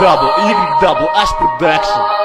double, Y double, Ash production.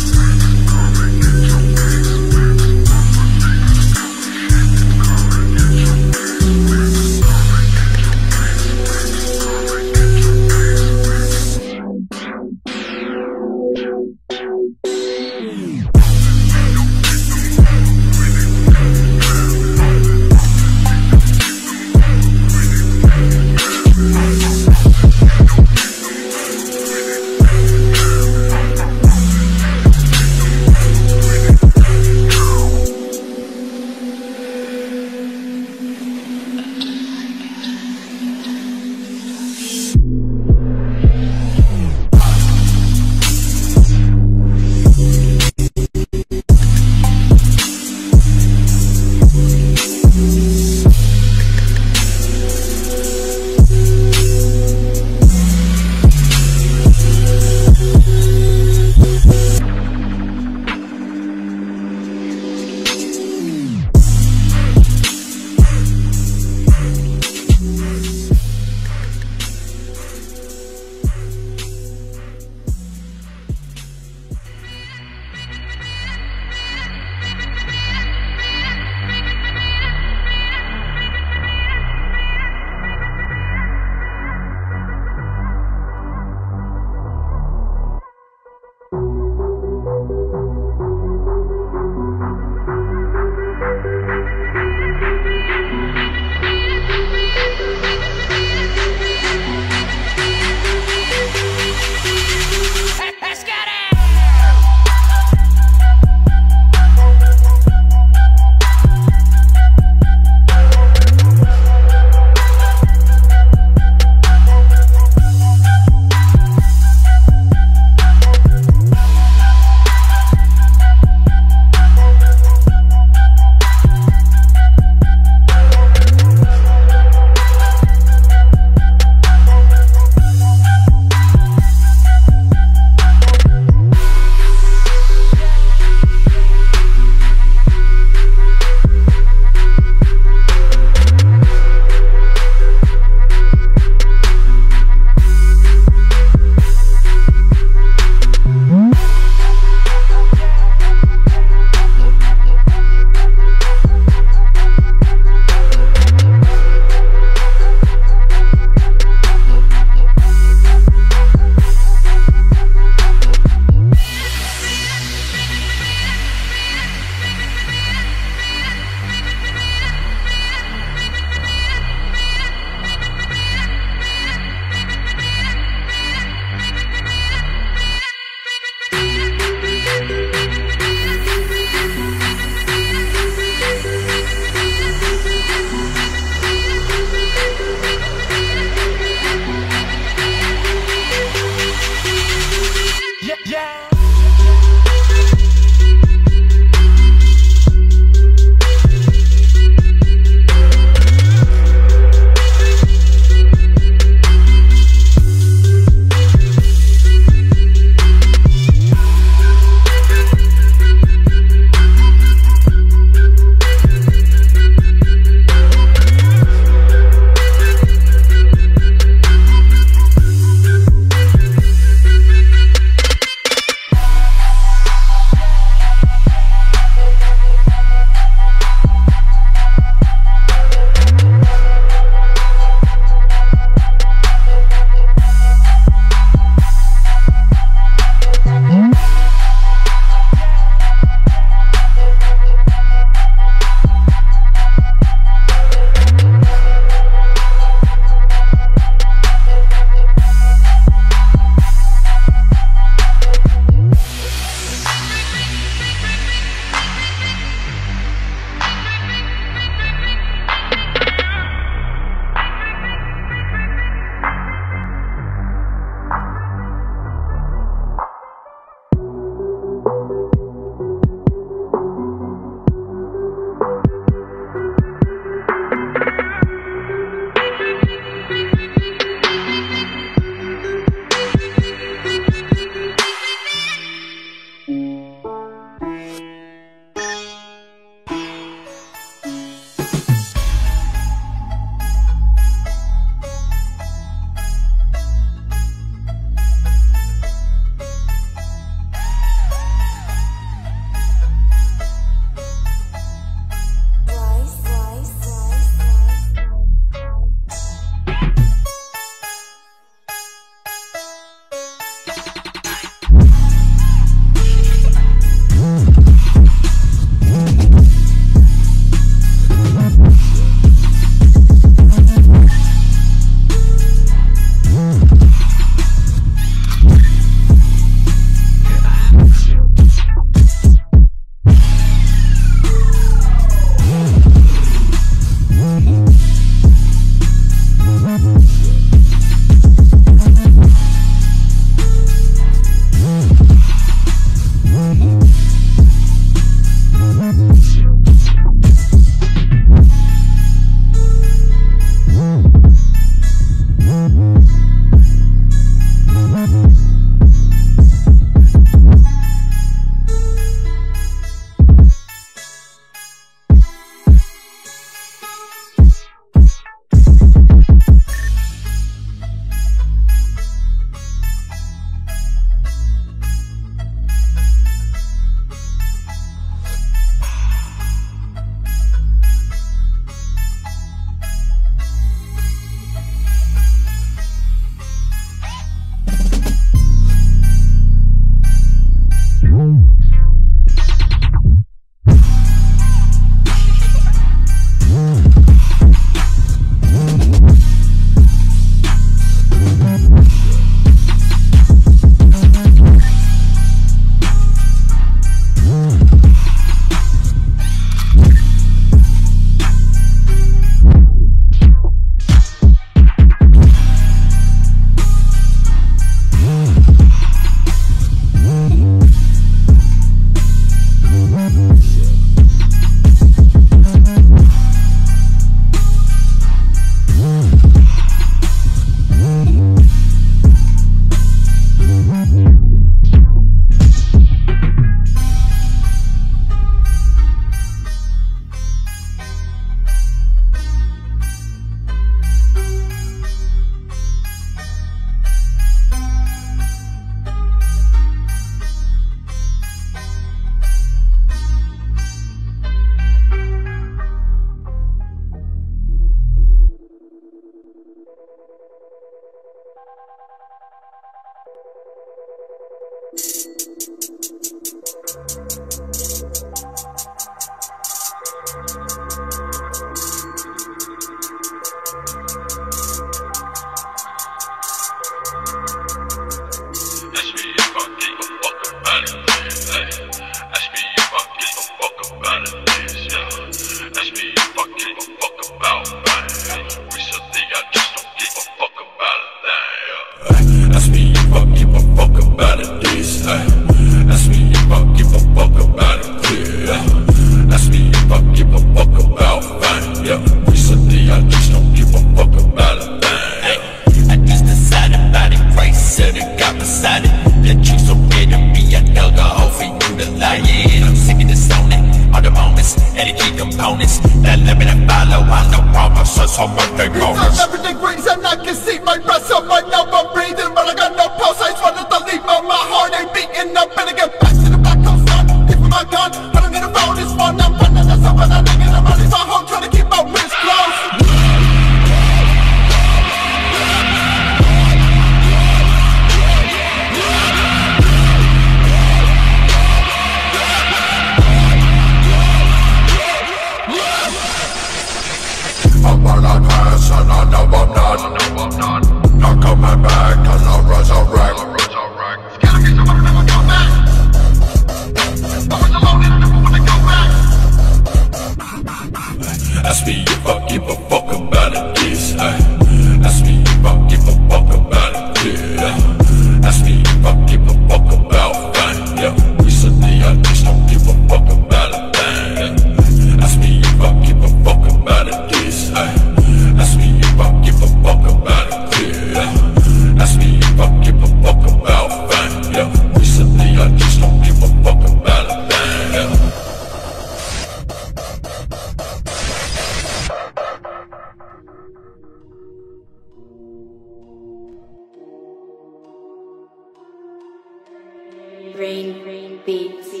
Rain, rain, beats.